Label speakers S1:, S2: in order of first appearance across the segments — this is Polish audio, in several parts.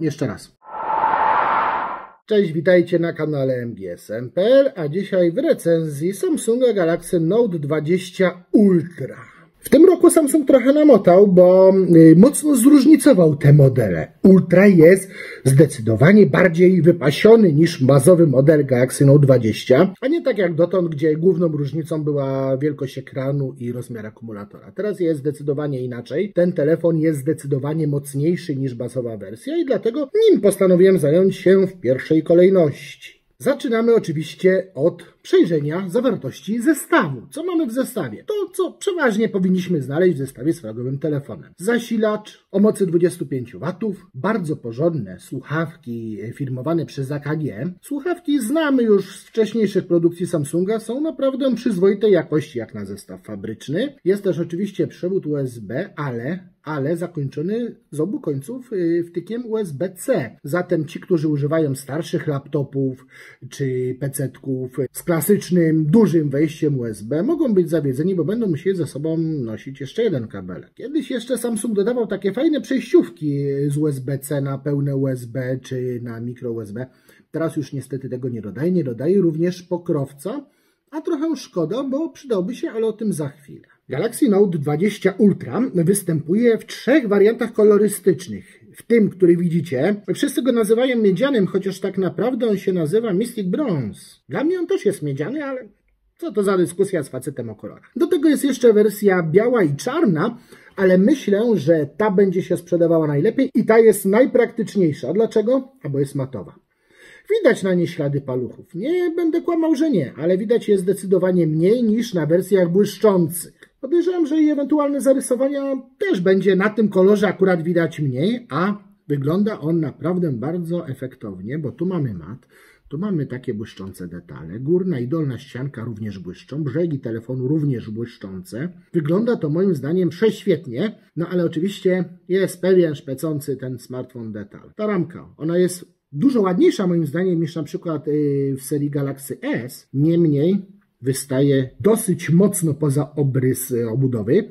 S1: Jeszcze raz. Cześć, witajcie na kanale MGSM.pl, a dzisiaj w recenzji Samsunga Galaxy Note 20 Ultra. W tym roku Samsung trochę namotał, bo y, mocno zróżnicował te modele. Ultra jest zdecydowanie bardziej wypasiony niż bazowy model Galaxy Note 20, a nie tak jak dotąd, gdzie główną różnicą była wielkość ekranu i rozmiar akumulatora. Teraz jest zdecydowanie inaczej. Ten telefon jest zdecydowanie mocniejszy niż bazowa wersja i dlatego nim postanowiłem zająć się w pierwszej kolejności. Zaczynamy oczywiście od przejrzenia zawartości zestawu. Co mamy w zestawie? To, co przeważnie powinniśmy znaleźć w zestawie z flagowym telefonem. Zasilacz o mocy 25 W, bardzo porządne słuchawki firmowane przez AKG. Słuchawki znamy już z wcześniejszych produkcji Samsunga, są naprawdę przyzwoitej jakości jak na zestaw fabryczny. Jest też oczywiście przewód USB, ale ale zakończony z obu końców y, wtykiem USB-C. Zatem ci, którzy używają starszych laptopów czy PC-ków z klasycznym, dużym wejściem USB mogą być zawiedzeni, bo będą musieli ze sobą nosić jeszcze jeden kabelek. Kiedyś jeszcze Samsung dodawał takie fajne przejściówki z USB-C na pełne USB czy na mikro USB. Teraz już niestety tego nie dodaje. Nie dodaje również pokrowca, a trochę szkoda, bo przydałby się, ale o tym za chwilę. Galaxy Note 20 Ultra występuje w trzech wariantach kolorystycznych w tym, który widzicie, wszyscy go nazywają miedzianym, chociaż tak naprawdę on się nazywa Mystic Bronze. Dla mnie on też jest miedziany, ale co to za dyskusja z facetem o kolorach. Do tego jest jeszcze wersja biała i czarna, ale myślę, że ta będzie się sprzedawała najlepiej i ta jest najpraktyczniejsza. Dlaczego? Albo jest matowa. Widać na niej ślady paluchów. Nie będę kłamał, że nie, ale widać je zdecydowanie mniej niż na wersjach błyszczących. Podejrzewam, że i ewentualne zarysowania też będzie na tym kolorze akurat widać mniej, a wygląda on naprawdę bardzo efektownie, bo tu mamy mat, tu mamy takie błyszczące detale, górna i dolna ścianka również błyszczą, brzegi telefonu również błyszczące. Wygląda to moim zdaniem prześwietnie, no ale oczywiście jest pewien szpecący ten smartfon detal. Ta ramka, ona jest dużo ładniejsza moim zdaniem niż na przykład y, w serii Galaxy S, niemniej wystaje dosyć mocno poza obrys obudowy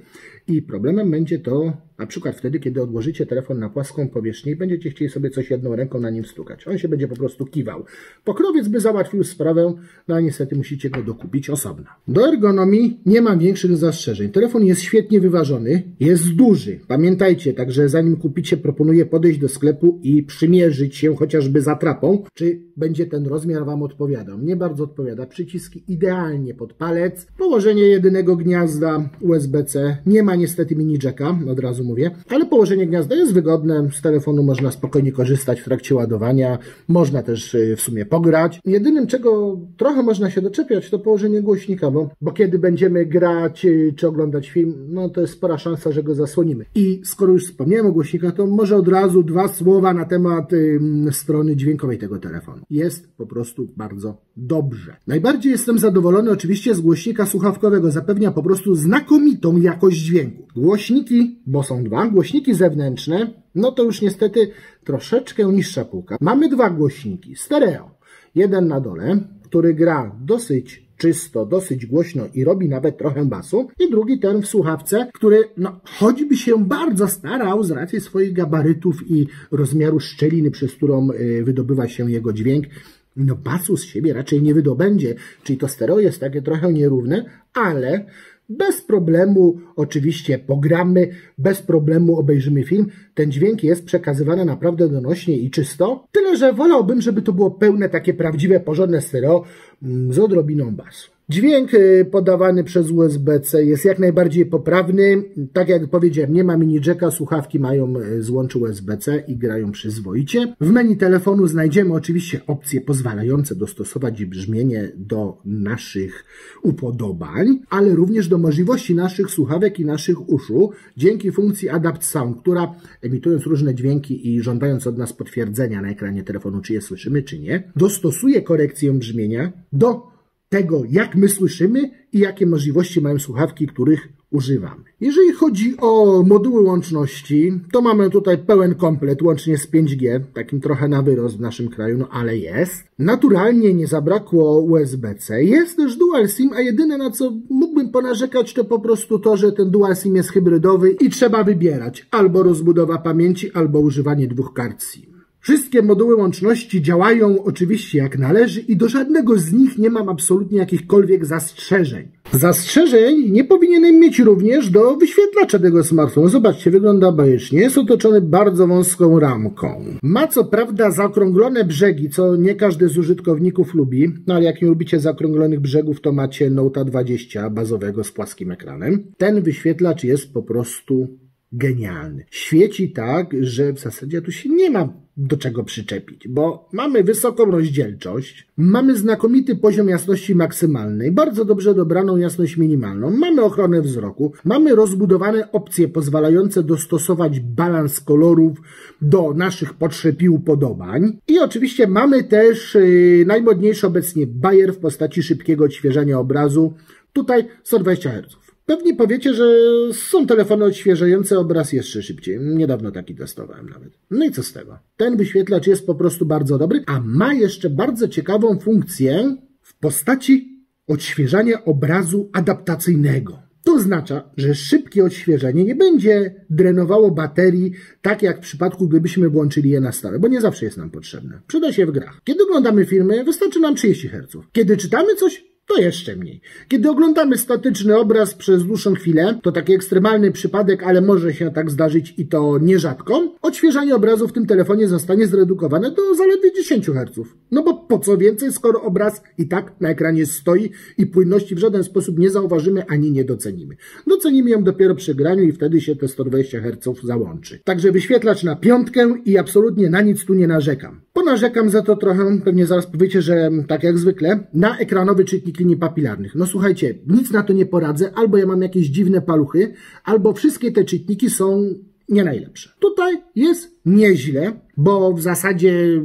S1: i problemem będzie to na przykład wtedy, kiedy odłożycie telefon na płaską powierzchnię i będziecie chcieli sobie coś jedną ręką na nim stukać. On się będzie po prostu kiwał. Pokrowiec by załatwił sprawę, no a niestety musicie go dokupić osobno. Do ergonomii nie ma większych zastrzeżeń. Telefon jest świetnie wyważony, jest duży. Pamiętajcie, także zanim kupicie, proponuję podejść do sklepu i przymierzyć się chociażby za trapą, czy będzie ten rozmiar Wam odpowiadał. Mnie bardzo odpowiada. Przyciski idealnie pod palec. Położenie jedynego gniazda USB-C. Nie ma niestety mini jacka, od razu mówię, ale położenie gniazda jest wygodne, z telefonu można spokojnie korzystać w trakcie ładowania, można też y, w sumie pograć. Jedynym, czego trochę można się doczepiać, to położenie głośnika, bo, bo kiedy będziemy grać y, czy oglądać film, no to jest spora szansa, że go zasłonimy. I skoro już wspomniałem o głośnikach, to może od razu dwa słowa na temat y, strony dźwiękowej tego telefonu. Jest po prostu bardzo dobrze. Najbardziej jestem zadowolony oczywiście z głośnika słuchawkowego, zapewnia po prostu znakomitą jakość dźwięku. Głośniki, bo są dwa, głośniki zewnętrzne, no to już niestety troszeczkę niższa półka. Mamy dwa głośniki, stereo. Jeden na dole, który gra dosyć czysto, dosyć głośno i robi nawet trochę basu. I drugi ten w słuchawce, który no, choćby się bardzo starał z racji swoich gabarytów i rozmiaru szczeliny, przez którą y, wydobywa się jego dźwięk, no basu z siebie raczej nie wydobędzie. Czyli to stereo jest takie trochę nierówne, ale bez problemu oczywiście pogramy, bez problemu obejrzymy film. Ten dźwięk jest przekazywany naprawdę donośnie i czysto. Tyle, że wolałbym, żeby to było pełne, takie prawdziwe, porządne stereo mm, z odrobiną basu. Dźwięk y, podawany przez USB-C jest jak najbardziej poprawny. Tak jak powiedziałem, nie ma mini jacka, słuchawki mają y, złącze USB-C i grają przyzwoicie. W menu telefonu znajdziemy oczywiście opcje pozwalające dostosować brzmienie do naszych upodobań, ale również do możliwości naszych słuchawek i naszych uszu dzięki funkcji Adapt Sound, która emitując różne dźwięki i żądając od nas potwierdzenia na ekranie telefonu, czy je słyszymy, czy nie, dostosuje korekcję brzmienia do tego, jak my słyszymy i jakie możliwości mają słuchawki, których używamy. Jeżeli chodzi o moduły łączności, to mamy tutaj pełen komplet, łącznie z 5G, takim trochę na wyrost w naszym kraju, no ale jest. Naturalnie nie zabrakło USB-C. Jest też Dual SIM, a jedyne na co mógłbym ponarzekać to po prostu to, że ten Dual SIM jest hybrydowy i trzeba wybierać albo rozbudowa pamięci, albo używanie dwóch kart SIM. Wszystkie moduły łączności działają oczywiście jak należy i do żadnego z nich nie mam absolutnie jakichkolwiek zastrzeżeń. Zastrzeżeń nie powinienem mieć również do wyświetlacza tego smartfonu. Zobaczcie, wygląda bajecznie. Jest otoczony bardzo wąską ramką. Ma co prawda zaokrąglone brzegi, co nie każdy z użytkowników lubi, no ale jak nie lubicie zaokrąglonych brzegów, to macie Note 20 bazowego z płaskim ekranem. Ten wyświetlacz jest po prostu genialny. Świeci tak, że w zasadzie tu się nie ma do czego przyczepić, bo mamy wysoką rozdzielczość, mamy znakomity poziom jasności maksymalnej, bardzo dobrze dobraną jasność minimalną, mamy ochronę wzroku, mamy rozbudowane opcje pozwalające dostosować balans kolorów do naszych potrzeb i upodobań i oczywiście mamy też yy, najmodniejszy obecnie bajer w postaci szybkiego odświeżania obrazu, tutaj 120 Hz. Pewnie powiecie, że są telefony odświeżające obraz jeszcze szybciej. Niedawno taki testowałem nawet. No i co z tego? Ten wyświetlacz jest po prostu bardzo dobry, a ma jeszcze bardzo ciekawą funkcję w postaci odświeżania obrazu adaptacyjnego. To oznacza, że szybkie odświeżenie nie będzie drenowało baterii, tak jak w przypadku, gdybyśmy włączyli je na stałe, bo nie zawsze jest nam potrzebne. Przyda się w grach. Kiedy oglądamy filmy, wystarczy nam 30 Hz. Kiedy czytamy coś, to jeszcze mniej. Kiedy oglądamy statyczny obraz przez dłuższą chwilę, to taki ekstremalny przypadek, ale może się tak zdarzyć i to nierzadko, odświeżanie obrazu w tym telefonie zostanie zredukowane do zaledwie 10 Hz. No bo po co więcej, skoro obraz i tak na ekranie stoi i płynności w żaden sposób nie zauważymy ani nie docenimy. Docenimy ją dopiero przy graniu i wtedy się te 120 Hz załączy. Także wyświetlacz na piątkę i absolutnie na nic tu nie narzekam. Ponarzekam za to trochę, pewnie zaraz powiecie, że tak jak zwykle, na ekranowy czytnik linii papilarnych. No słuchajcie, nic na to nie poradzę, albo ja mam jakieś dziwne paluchy, albo wszystkie te czytniki są nie najlepsze. Tutaj jest nieźle, bo w zasadzie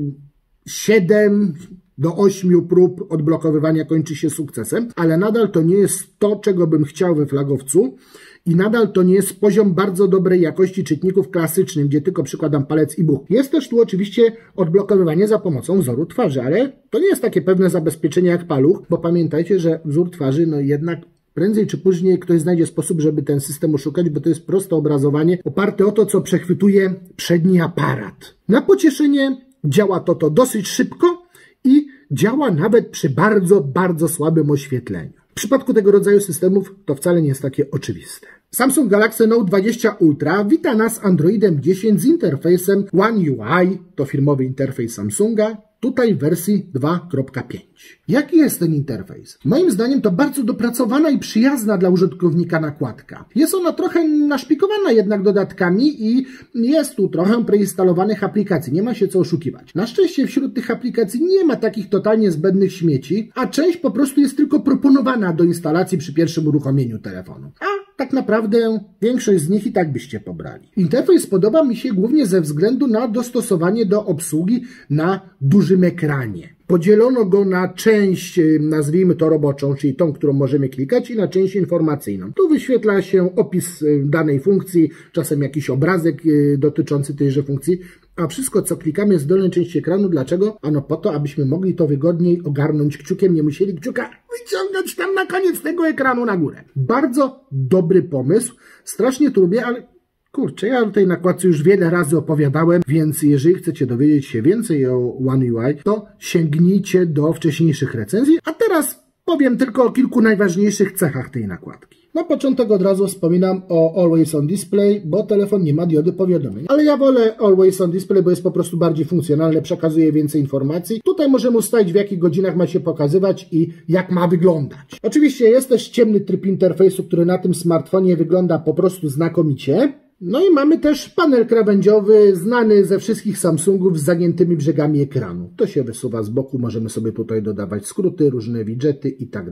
S1: 7 do 8 prób odblokowywania kończy się sukcesem, ale nadal to nie jest to, czego bym chciał we flagowcu i nadal to nie jest poziom bardzo dobrej jakości czytników klasycznym, gdzie tylko przykładam palec i buch. Jest też tu oczywiście odblokowywanie za pomocą wzoru twarzy, ale to nie jest takie pewne zabezpieczenie jak paluch, bo pamiętajcie, że wzór twarzy no jednak Prędzej czy później ktoś znajdzie sposób, żeby ten system oszukać, bo to jest proste obrazowanie oparte o to, co przechwytuje przedni aparat. Na pocieszenie działa to to dosyć szybko i działa nawet przy bardzo, bardzo słabym oświetleniu. W przypadku tego rodzaju systemów to wcale nie jest takie oczywiste. Samsung Galaxy Note 20 Ultra wita nas Androidem 10 z interfejsem One UI, to firmowy interfejs Samsunga, tutaj w wersji 2.5. Jaki jest ten interfejs? Moim zdaniem to bardzo dopracowana i przyjazna dla użytkownika nakładka. Jest ona trochę naszpikowana jednak dodatkami i jest tu trochę preinstalowanych aplikacji. Nie ma się co oszukiwać. Na szczęście wśród tych aplikacji nie ma takich totalnie zbędnych śmieci, a część po prostu jest tylko proponowana do instalacji przy pierwszym uruchomieniu telefonu. A tak naprawdę większość z nich i tak byście pobrali. Interfejs podoba mi się głównie ze względu na dostosowanie do obsługi na dużym ekranie. Podzielono go na część, y, nazwijmy to roboczą, czyli tą, którą możemy klikać, i na część informacyjną. Tu wyświetla się opis y, danej funkcji, czasem jakiś obrazek y, dotyczący tejże funkcji, a wszystko, co klikamy, jest w dolnej części ekranu. Dlaczego? Ano po to, abyśmy mogli to wygodniej ogarnąć kciukiem, nie musieli kciuka wyciągać tam na koniec tego ekranu na górę. Bardzo dobry pomysł. Strasznie lubię, ale Kurczę, ja o tej nakładce już wiele razy opowiadałem, więc jeżeli chcecie dowiedzieć się więcej o One UI, to sięgnijcie do wcześniejszych recenzji, a teraz powiem tylko o kilku najważniejszych cechach tej nakładki. Na początek od razu wspominam o Always on Display, bo telefon nie ma diody powiadomień. Ale ja wolę Always on Display, bo jest po prostu bardziej funkcjonalny, przekazuje więcej informacji. Tutaj możemy ustalić w jakich godzinach ma się pokazywać i jak ma wyglądać. Oczywiście jest też ciemny tryb interfejsu, który na tym smartfonie wygląda po prostu znakomicie. No i mamy też panel krawędziowy, znany ze wszystkich Samsungów z zagiętymi brzegami ekranu. To się wysuwa z boku, możemy sobie tutaj dodawać skróty, różne widgety i tak.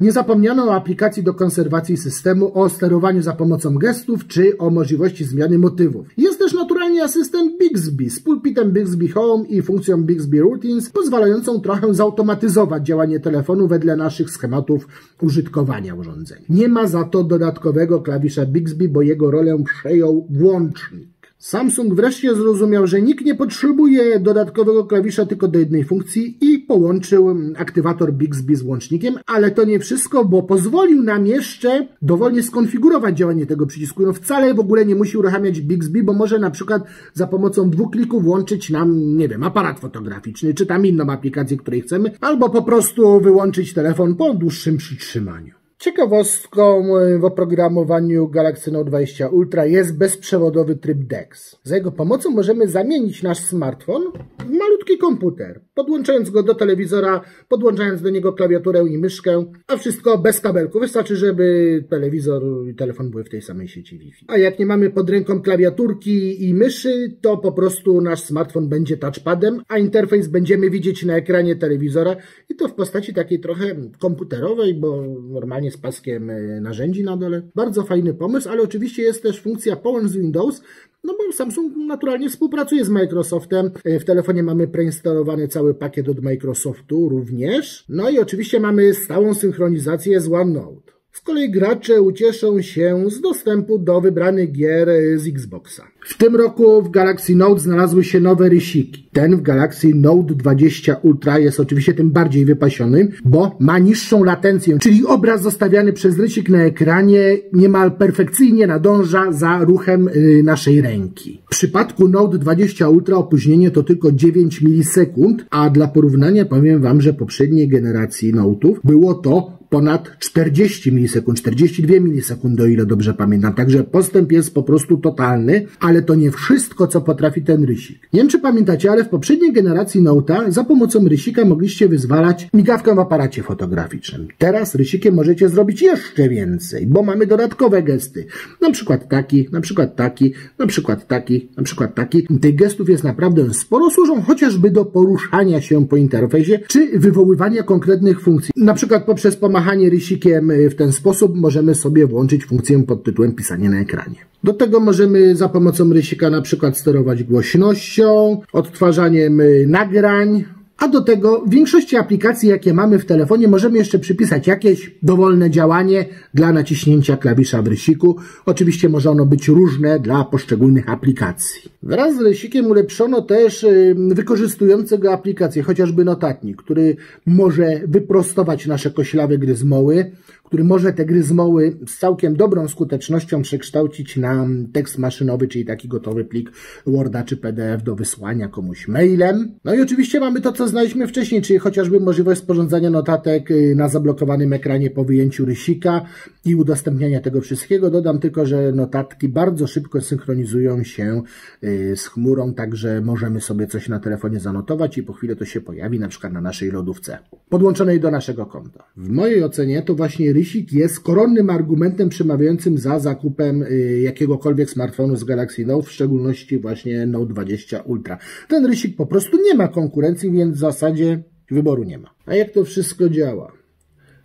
S1: Nie zapomniano o aplikacji do konserwacji systemu, o sterowaniu za pomocą gestów czy o możliwości zmiany motywów. Jest też naturalnie asystent Bixby z pulpitem Bixby Home i funkcją Bixby Routines, pozwalającą trochę zautomatyzować działanie telefonu wedle naszych schematów użytkowania urządzeń. Nie ma za to dodatkowego klawisza Bixby, bo jego rolę przejął włącznik. Samsung wreszcie zrozumiał, że nikt nie potrzebuje dodatkowego klawisza tylko do jednej funkcji i połączył aktywator Bixby z łącznikiem, ale to nie wszystko, bo pozwolił nam jeszcze dowolnie skonfigurować działanie tego przycisku. No wcale w ogóle nie musi uruchamiać Bixby, bo może na przykład za pomocą dwóch klików włączyć nam, nie wiem, aparat fotograficzny, czy tam inną aplikację, której chcemy, albo po prostu wyłączyć telefon po dłuższym przytrzymaniu. Ciekawostką w oprogramowaniu Galaxy Note 20 Ultra jest bezprzewodowy tryb DeX. Za jego pomocą możemy zamienić nasz smartfon w malutki komputer, podłączając go do telewizora, podłączając do niego klawiaturę i myszkę, a wszystko bez kabelku. Wystarczy, żeby telewizor i telefon były w tej samej sieci Wi-Fi. A jak nie mamy pod ręką klawiaturki i myszy, to po prostu nasz smartfon będzie touchpadem, a interfejs będziemy widzieć na ekranie telewizora i to w postaci takiej trochę komputerowej, bo normalnie z paskiem e, narzędzi na dole. Bardzo fajny pomysł, ale oczywiście jest też funkcja Power z Windows, no bo Samsung naturalnie współpracuje z Microsoftem. E, w telefonie mamy preinstalowany cały pakiet od Microsoftu również. No i oczywiście mamy stałą synchronizację z OneNote. Z kolei gracze ucieszą się z dostępu do wybranych gier z Xboxa. W tym roku w Galaxy Note znalazły się nowe rysiki. Ten w Galaxy Note 20 Ultra jest oczywiście tym bardziej wypasiony, bo ma niższą latencję, czyli obraz zostawiany przez rysik na ekranie niemal perfekcyjnie nadąża za ruchem y, naszej ręki. W przypadku Note 20 Ultra opóźnienie to tylko 9 milisekund, a dla porównania powiem Wam, że poprzedniej generacji Note'ów było to ponad 40 milisekund, 42 milisekundy, o ile dobrze pamiętam. Także postęp jest po prostu totalny, ale to nie wszystko, co potrafi ten rysik. Nie wiem, czy pamiętacie, ale w poprzedniej generacji Note'a za pomocą rysika mogliście wyzwalać migawkę w aparacie fotograficznym. Teraz rysikiem możecie zrobić jeszcze więcej, bo mamy dodatkowe gesty. Na przykład taki, na przykład taki, na przykład taki, na przykład taki. Tych gestów jest naprawdę sporo, służą chociażby do poruszania się po interfejsie, czy wywoływania konkretnych funkcji. Na przykład poprzez pomachanie machanie rysikiem y, w ten sposób możemy sobie włączyć funkcję pod tytułem pisanie na ekranie. Do tego możemy za pomocą rysika na przykład sterować głośnością, odtwarzaniem y, nagrań, a do tego w większości aplikacji, jakie mamy w telefonie, możemy jeszcze przypisać jakieś dowolne działanie dla naciśnięcia klawisza w rysiku. Oczywiście może ono być różne dla poszczególnych aplikacji. Wraz z rysikiem ulepszono też y, wykorzystującego aplikację, chociażby notatnik, który może wyprostować nasze koślawe gryzmoły, który może te gryzmoły z całkiem dobrą skutecznością przekształcić na tekst maszynowy, czyli taki gotowy plik Worda czy PDF do wysłania komuś mailem. No i oczywiście mamy to, co znaliśmy wcześniej, czyli chociażby możliwość sporządzania notatek y, na zablokowanym ekranie po wyjęciu rysika i udostępniania tego wszystkiego. Dodam tylko, że notatki bardzo szybko synchronizują się y, z chmurą, także możemy sobie coś na telefonie zanotować i po chwilę to się pojawi na przykład na naszej lodówce podłączonej do naszego konta. W mojej ocenie to właśnie rysik jest koronnym argumentem przemawiającym za zakupem y, jakiegokolwiek smartfonu z Galaxy Note, w szczególności właśnie Note 20 Ultra. Ten rysik po prostu nie ma konkurencji, więc w zasadzie wyboru nie ma. A jak to wszystko działa?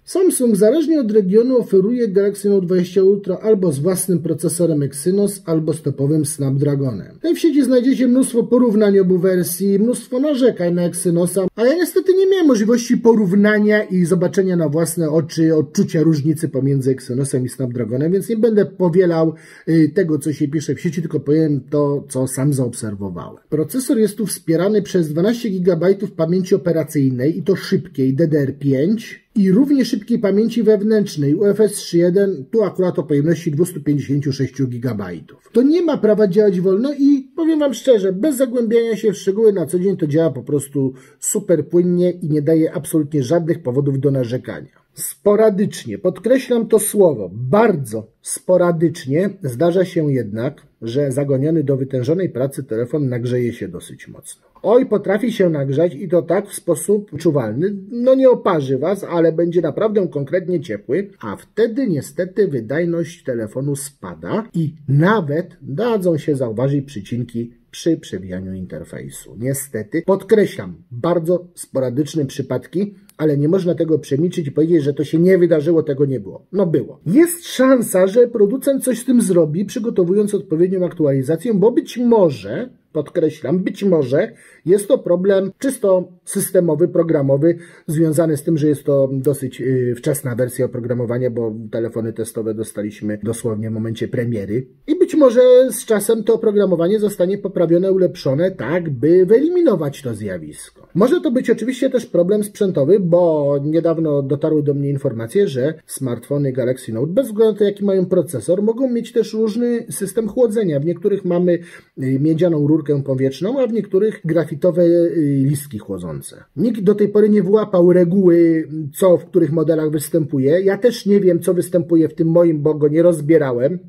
S1: Samsung zależnie od regionu oferuje Galaxy Note 20 Ultra albo z własnym procesorem Exynos, albo z topowym Snapdragonem. Tutaj w sieci znajdziecie mnóstwo porównań obu wersji, mnóstwo narzekań na Exynosa, a ja niestety nie miałem możliwości porównania i zobaczenia na własne oczy odczucia różnicy pomiędzy Exynosem i Snapdragonem, więc nie będę powielał y, tego, co się pisze w sieci, tylko powiem to, co sam zaobserwowałem. Procesor jest tu wspierany przez 12 GB pamięci operacyjnej i to szybkiej DDR5, i równie szybkiej pamięci wewnętrznej UFS 3.1, tu akurat o pojemności 256 GB. To nie ma prawa działać wolno i powiem Wam szczerze, bez zagłębiania się w szczegóły na co dzień to działa po prostu super płynnie i nie daje absolutnie żadnych powodów do narzekania. Sporadycznie, podkreślam to słowo, bardzo sporadycznie zdarza się jednak, że zagoniony do wytężonej pracy telefon nagrzeje się dosyć mocno. Oj, potrafi się nagrzać i to tak w sposób czuwalny. No nie oparzy Was, ale będzie naprawdę konkretnie ciepły, a wtedy niestety wydajność telefonu spada i nawet dadzą się zauważyć przycinki przy przewijaniu interfejsu. Niestety, podkreślam, bardzo sporadyczne przypadki, ale nie można tego przemilczyć i powiedzieć, że to się nie wydarzyło, tego nie było. No było. Jest szansa, że producent coś z tym zrobi, przygotowując odpowiednią aktualizację, bo być może podkreślam, być może jest to problem czysto systemowy, programowy, związany z tym, że jest to dosyć y, wczesna wersja oprogramowania, bo telefony testowe dostaliśmy dosłownie w momencie premiery. I być może z czasem to oprogramowanie zostanie poprawione, ulepszone, tak by wyeliminować to zjawisko. Może to być oczywiście też problem sprzętowy, bo niedawno dotarły do mnie informacje, że smartfony Galaxy Note, bez względu na to jaki mają procesor, mogą mieć też różny system chłodzenia. W niektórych mamy y, miedzianą rurkę powietrzną, a w niektórych grafitowe y, listki chłodzące. Nikt do tej pory nie wyłapał reguły, co w których modelach występuje. Ja też nie wiem, co występuje w tym moim, bo go nie rozbierałem.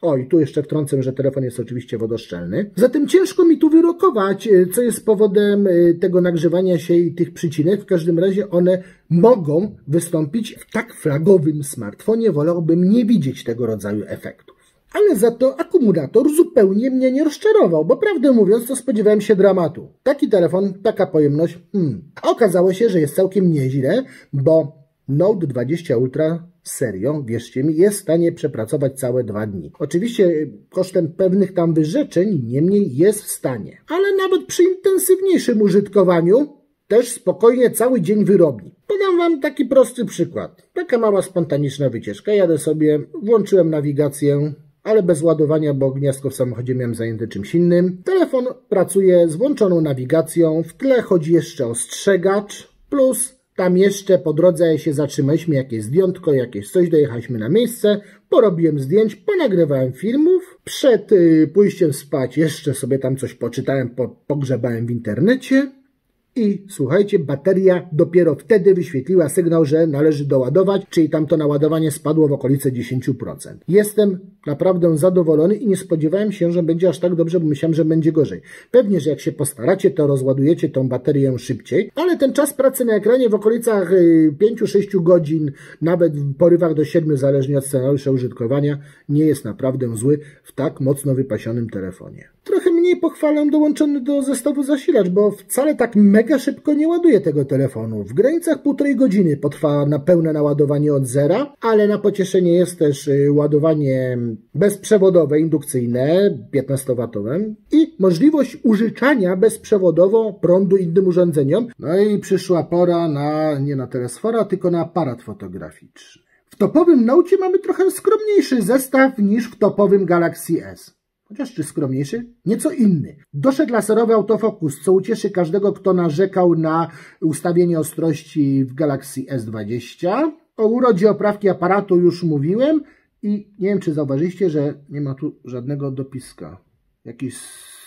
S1: O, i tu jeszcze wtrącę, że telefon jest oczywiście wodoszczelny. Zatem ciężko mi tu wyrokować, y, co jest powodem y, tego nagrzewania się i tych przycinek. W każdym razie one mogą wystąpić w tak flagowym smartfonie. Wolałbym nie widzieć tego rodzaju efektów. Ale za to akumulator zupełnie mnie nie rozczarował, bo prawdę mówiąc to spodziewałem się dramatu. Taki telefon, taka pojemność, hmm. A okazało się, że jest całkiem nieźle, bo Note 20 Ultra serio, wierzcie mi, jest w stanie przepracować całe dwa dni. Oczywiście kosztem pewnych tam wyrzeczeń, niemniej jest w stanie. Ale nawet przy intensywniejszym użytkowaniu też spokojnie cały dzień wyrobi. Podam Wam taki prosty przykład. Taka mała spontaniczna wycieczka. Jadę sobie, włączyłem nawigację, ale bez ładowania, bo gniazdko w samochodzie miałem zajęte czymś innym. Telefon pracuje z włączoną nawigacją, w tle chodzi jeszcze ostrzegacz, plus tam jeszcze po drodze się zatrzymaliśmy, jakieś zdjątko, jakieś coś, dojechaliśmy na miejsce, porobiłem zdjęć, ponagrywałem filmów. Przed y, pójściem spać jeszcze sobie tam coś poczytałem, po, pogrzebałem w internecie. I słuchajcie, bateria dopiero wtedy wyświetliła sygnał, że należy doładować, czyli tam to naładowanie spadło w okolice 10%. Jestem naprawdę zadowolony i nie spodziewałem się, że będzie aż tak dobrze, bo myślałem, że będzie gorzej. Pewnie, że jak się postaracie, to rozładujecie tą baterię szybciej, ale ten czas pracy na ekranie w okolicach 5-6 y, godzin, nawet w porywach do 7, zależnie od scenariusza użytkowania, nie jest naprawdę zły w tak mocno wypasionym telefonie. Trochę mniej pochwalę dołączony do zestawu zasilacz, bo wcale tak mega szybko nie ładuje tego telefonu. W granicach półtorej godziny potrwa na pełne naładowanie od zera, ale na pocieszenie jest też y, ładowanie bezprzewodowe, indukcyjne, 15W i możliwość użyczania bezprzewodowo prądu innym urządzeniom. No i przyszła pora na, nie na telesfora, tylko na aparat fotograficzny. W topowym Note mamy trochę skromniejszy zestaw niż w topowym Galaxy S chociaż czy skromniejszy, nieco inny. Doszedł laserowy autofokus, co ucieszy każdego, kto narzekał na ustawienie ostrości w Galaxy S20. O urodzie oprawki aparatu już mówiłem i nie wiem, czy zauważyliście, że nie ma tu żadnego dopiska. Jakiś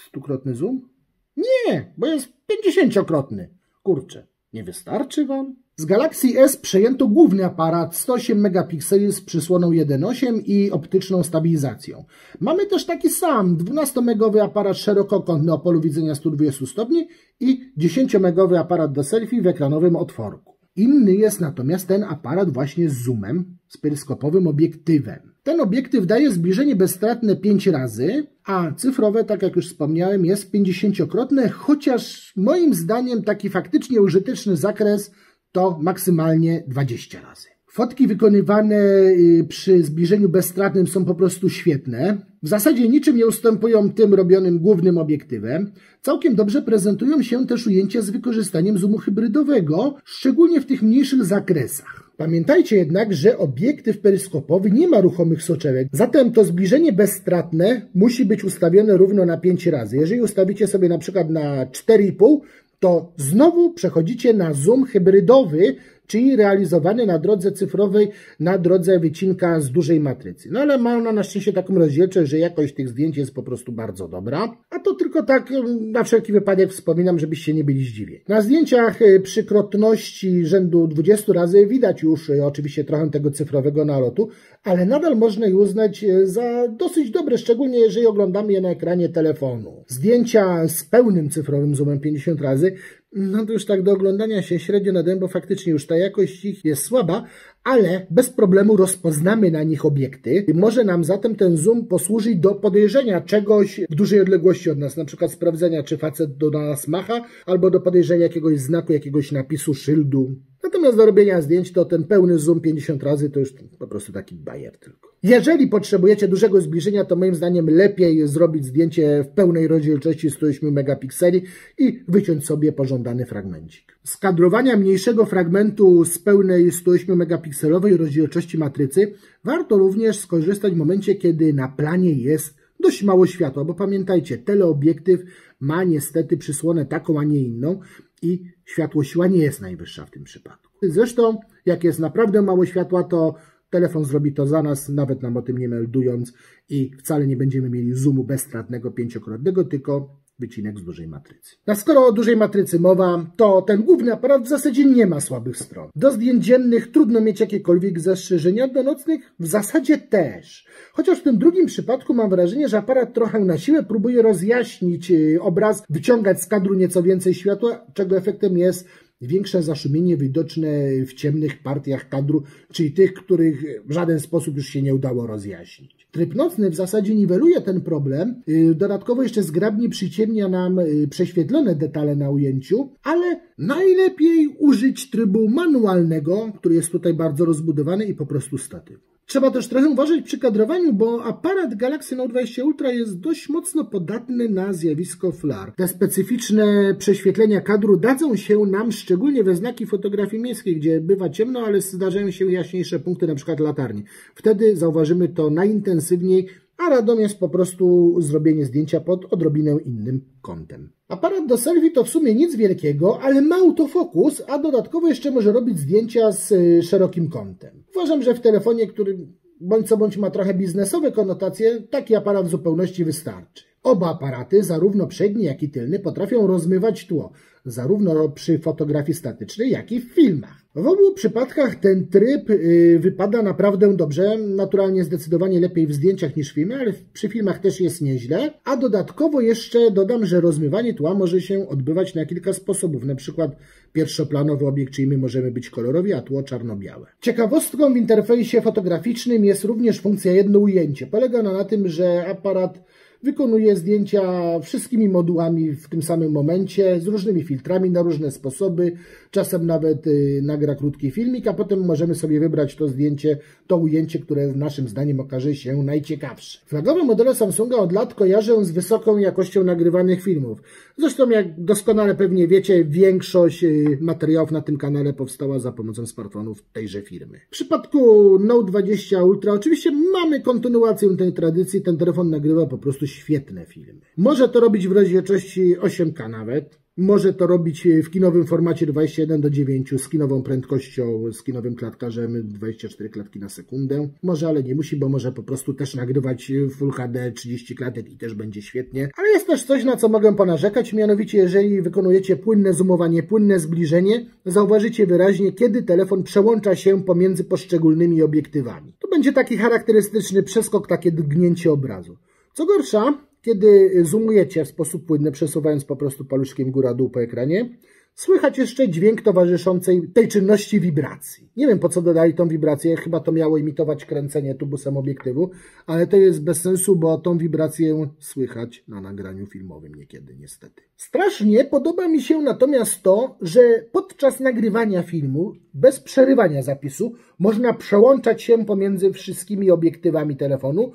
S1: stukrotny zoom? Nie, bo jest pięćdziesięciokrotny. Kurczę, nie wystarczy wam? Z Galaxy S przejęto główny aparat 108 megapikseli z przysłoną 1.8 i optyczną stabilizacją. Mamy też taki sam 12-megowy aparat szerokokątny o polu widzenia 120 stopni i 10-megowy aparat do selfie w ekranowym otworku. Inny jest natomiast ten aparat właśnie z zoomem, z peryskopowym obiektywem. Ten obiektyw daje zbliżenie bezstratne 5 razy, a cyfrowe, tak jak już wspomniałem, jest 50-krotne, chociaż moim zdaniem taki faktycznie użyteczny zakres to maksymalnie 20 razy. Fotki wykonywane y, przy zbliżeniu bezstratnym są po prostu świetne. W zasadzie niczym nie ustępują tym robionym głównym obiektywem. Całkiem dobrze prezentują się też ujęcia z wykorzystaniem zoomu hybrydowego, szczególnie w tych mniejszych zakresach. Pamiętajcie jednak, że obiektyw peryskopowy nie ma ruchomych soczewek, zatem to zbliżenie bezstratne musi być ustawione równo na 5 razy. Jeżeli ustawicie sobie na przykład na 4,5, to znowu przechodzicie na zoom hybrydowy, czyli realizowany na drodze cyfrowej, na drodze wycinka z dużej matrycy. No ale ma ona na szczęście taką rozdzielczość, że jakość tych zdjęć jest po prostu bardzo dobra. A to tylko tak na wszelki wypadek wspominam, żebyście nie byli zdziwieni. Na zdjęciach y, przy krotności rzędu 20 razy widać już y, oczywiście trochę tego cyfrowego nalotu, ale nadal można je uznać e, za dosyć dobre, szczególnie jeżeli oglądamy je na ekranie telefonu. Zdjęcia z pełnym cyfrowym zoomem 50 razy no to już tak do oglądania się średnio nadają, bo faktycznie już ta jakość ich jest słaba, ale bez problemu rozpoznamy na nich obiekty. Może nam zatem ten zoom posłużyć do podejrzenia czegoś w dużej odległości od nas, na przykład sprawdzenia, czy facet do nas macha, albo do podejrzenia jakiegoś znaku, jakiegoś napisu, szyldu. Natomiast do robienia zdjęć to ten pełny zoom 50 razy to już po prostu taki bajer tylko. Jeżeli potrzebujecie dużego zbliżenia, to moim zdaniem lepiej zrobić zdjęcie w pełnej rozdzielczości 108 megapikseli i wyciąć sobie pożądany fragmencik. Z kadrowania mniejszego fragmentu z pełnej 108 megapikselowej rozdzielczości matrycy warto również skorzystać w momencie, kiedy na planie jest dość mało światła, bo pamiętajcie, teleobiektyw ma niestety przysłonę taką, a nie inną i światło siła nie jest najwyższa w tym przypadku. Zresztą, jak jest naprawdę mało światła, to telefon zrobi to za nas, nawet nam o tym nie meldując i wcale nie będziemy mieli zoomu bezstratnego pięciokrotnego, tylko wycinek z dużej matrycy. A skoro o dużej matrycy mowa, to ten główny aparat w zasadzie nie ma słabych stron. Do zdjęć dziennych trudno mieć jakiekolwiek zastrzeżenia, do nocnych w zasadzie też. Chociaż w tym drugim przypadku mam wrażenie, że aparat trochę na siłę próbuje rozjaśnić y, obraz, wyciągać z kadru nieco więcej światła, czego efektem jest większe zaszumienie widoczne w ciemnych partiach kadru, czyli tych, których w żaden sposób już się nie udało rozjaśnić. Tryb nocny w zasadzie niweluje ten problem, y, dodatkowo jeszcze zgrabnie przyciemnia nam y, prześwietlone detale na ujęciu, ale najlepiej użyć trybu manualnego, który jest tutaj bardzo rozbudowany i po prostu statywu. Trzeba też trochę uważać przy kadrowaniu, bo aparat Galaxy Note 20 Ultra jest dość mocno podatny na zjawisko flar. Te specyficzne prześwietlenia kadru dadzą się nam szczególnie we znaki fotografii miejskiej, gdzie bywa ciemno, ale zdarzają się jaśniejsze punkty, na przykład latarni. Wtedy zauważymy to najintensywniej, a radom jest po prostu zrobienie zdjęcia pod odrobinę innym kątem. Aparat do selfie to w sumie nic wielkiego, ale ma autofokus, a dodatkowo jeszcze może robić zdjęcia z y, szerokim kątem. Uważam, że w telefonie, który bądź co bądź ma trochę biznesowe konotacje, taki aparat w zupełności wystarczy. Oba aparaty, zarówno przedni, jak i tylny, potrafią rozmywać tło, zarówno przy fotografii statycznej, jak i w filmach. W obu przypadkach ten tryb y, wypada naprawdę dobrze, naturalnie zdecydowanie lepiej w zdjęciach niż w filmie, ale przy filmach też jest nieźle. A dodatkowo jeszcze dodam, że rozmywanie tła może się odbywać na kilka sposobów, na przykład pierwszoplanowy obiekt, czyli my możemy być kolorowi, a tło czarno-białe. Ciekawostką w interfejsie fotograficznym jest również funkcja jedno ujęcie. Polega ona na tym, że aparat Wykonuje zdjęcia wszystkimi modułami w tym samym momencie, z różnymi filtrami na różne sposoby. Czasem nawet y, nagra krótki filmik, a potem możemy sobie wybrać to zdjęcie, to ujęcie, które naszym zdaniem okaże się najciekawsze. Flagowe modele Samsunga od lat kojarzę z wysoką jakością nagrywanych filmów. Zresztą, jak doskonale pewnie wiecie, większość y, materiałów na tym kanale powstała za pomocą smartfonów tejże firmy. W przypadku Note 20 Ultra oczywiście mamy kontynuację tej tradycji. Ten telefon nagrywa po prostu świetne filmy. Może to robić w rozdzielczości 8K nawet, może to robić w kinowym formacie 21 do 9 z kinową prędkością, z kinowym klatkarzem 24 klatki na sekundę. Może, ale nie musi, bo może po prostu też nagrywać Full HD 30 klatek i też będzie świetnie. Ale jest też coś, na co mogę ponarzekać, mianowicie jeżeli wykonujecie płynne zoomowanie, płynne zbliżenie, zauważycie wyraźnie, kiedy telefon przełącza się pomiędzy poszczególnymi obiektywami. To będzie taki charakterystyczny przeskok, takie drgnięcie obrazu. Co gorsza, kiedy zoomujecie w sposób płynny, przesuwając po prostu paluszkiem góra-dół po ekranie, słychać jeszcze dźwięk towarzyszącej tej czynności wibracji. Nie wiem po co dodali tą wibrację, chyba to miało imitować kręcenie tubusem obiektywu, ale to jest bez sensu, bo tą wibrację słychać na nagraniu filmowym niekiedy niestety. Strasznie podoba mi się natomiast to, że podczas nagrywania filmu, bez przerywania zapisu, można przełączać się pomiędzy wszystkimi obiektywami telefonu,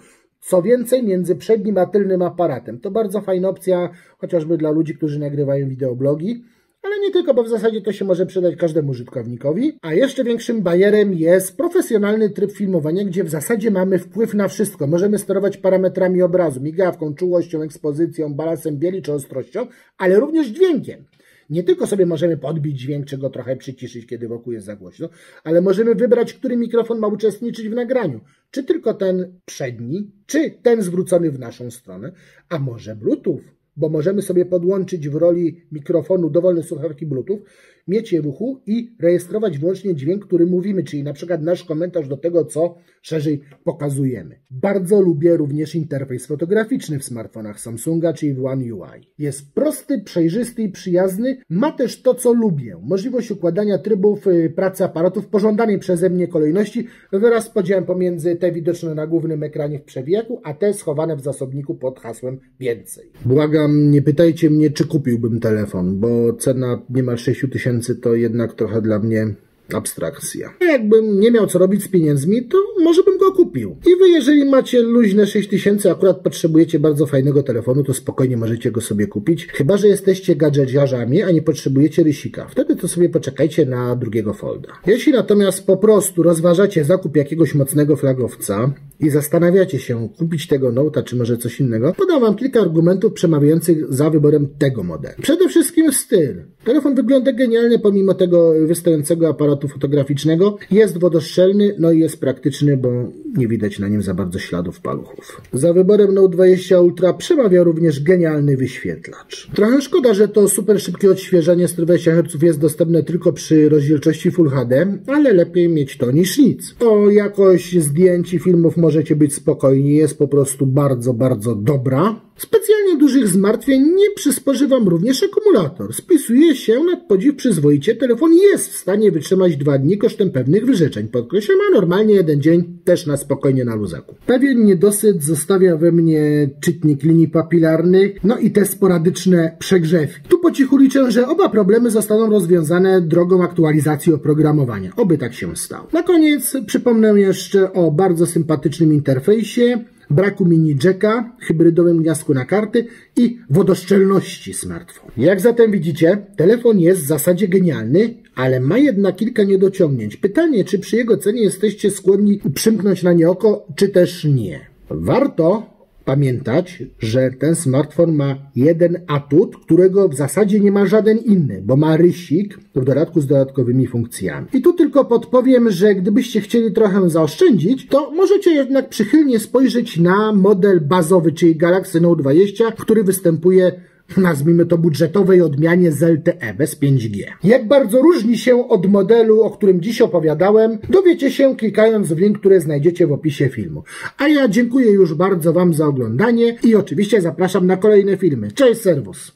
S1: co więcej, między przednim a tylnym aparatem. To bardzo fajna opcja, chociażby dla ludzi, którzy nagrywają wideoblogi. Ale nie tylko, bo w zasadzie to się może przydać każdemu użytkownikowi. A jeszcze większym bajerem jest profesjonalny tryb filmowania, gdzie w zasadzie mamy wpływ na wszystko. Możemy sterować parametrami obrazu, migawką, czułością, ekspozycją, balansem bieli czy ostrością, ale również dźwiękiem. Nie tylko sobie możemy podbić dźwięk, czy go trochę przyciszyć, kiedy wokół jest za głośno, ale możemy wybrać, który mikrofon ma uczestniczyć w nagraniu. Czy tylko ten przedni, czy ten zwrócony w naszą stronę, a może Bluetooth, bo możemy sobie podłączyć w roli mikrofonu dowolne słuchawki Bluetooth mieć je w uchu i rejestrować wyłącznie dźwięk, który mówimy, czyli na przykład nasz komentarz do tego, co szerzej pokazujemy. Bardzo lubię również interfejs fotograficzny w smartfonach Samsunga, czyli w One UI. Jest prosty, przejrzysty i przyjazny. Ma też to, co lubię. Możliwość układania trybów y, pracy aparatu w pożądanej przeze mnie kolejności wraz z podziałem pomiędzy te widoczne na głównym ekranie w przewijaku, a te schowane w zasobniku pod hasłem więcej. Błagam, nie pytajcie mnie, czy kupiłbym telefon, bo cena niemal 6000 to jednak trochę dla mnie abstrakcja. Jakbym nie miał co robić z pieniędzmi, to może bym go kupił. I wy, jeżeli macie luźne 6000, akurat potrzebujecie bardzo fajnego telefonu, to spokojnie możecie go sobie kupić. Chyba, że jesteście gadżeciarzami, a nie potrzebujecie rysika. Wtedy to sobie poczekajcie na drugiego folda. Jeśli natomiast po prostu rozważacie zakup jakiegoś mocnego flagowca i zastanawiacie się kupić tego Note'a, czy może coś innego, podam wam kilka argumentów przemawiających za wyborem tego modelu. Przede wszystkim styl. Telefon wygląda genialnie pomimo tego wystającego aparatu fotograficznego. Jest wodoszczelny, no i jest praktyczny, bo nie widać na nim za bardzo śladów paluchów. Za wyborem Note 20 Ultra przemawia również genialny wyświetlacz. Trochę szkoda, że to super szybkie odświeżanie 120 Hz jest dostępne tylko przy rozdzielczości Full HD, ale lepiej mieć to niż nic. O jakość zdjęć i filmów możecie być spokojni, jest po prostu bardzo, bardzo dobra. Specjalnie dużych zmartwień nie przysporzy Wam również akumulator. Spisuje się nad podziw przyzwoicie. Telefon jest w stanie wytrzymać dwa dni kosztem pewnych wyrzeczeń. Podkreślam, a normalnie jeden dzień też na spokojnie na luzaku. Pewien niedosyt zostawia we mnie czytnik linii papilarnych, no i te sporadyczne przegrzewki. Tu po cichu liczę, że oba problemy zostaną rozwiązane drogą aktualizacji oprogramowania. Oby tak się stało. Na koniec przypomnę jeszcze o bardzo sympatycznym interfejsie, braku mini jacka, hybrydowym gniazdku na karty i wodoszczelności smartfona. Jak zatem widzicie, telefon jest w zasadzie genialny, ale ma jednak kilka niedociągnięć. Pytanie, czy przy jego cenie jesteście skłonni przymknąć na nie oko, czy też nie. Warto pamiętać, że ten smartfon ma jeden atut, którego w zasadzie nie ma żaden inny, bo ma rysik w dodatku z dodatkowymi funkcjami. I tu tylko podpowiem, że gdybyście chcieli trochę zaoszczędzić, to możecie jednak przychylnie spojrzeć na model bazowy, czyli Galaxy Note 20, który występuje nazwijmy to budżetowej odmianie z LTE bez 5G. Jak bardzo różni się od modelu, o którym dziś opowiadałem, dowiecie się klikając w link, który znajdziecie w opisie filmu. A ja dziękuję już bardzo Wam za oglądanie i oczywiście zapraszam na kolejne filmy. Cześć, serwus!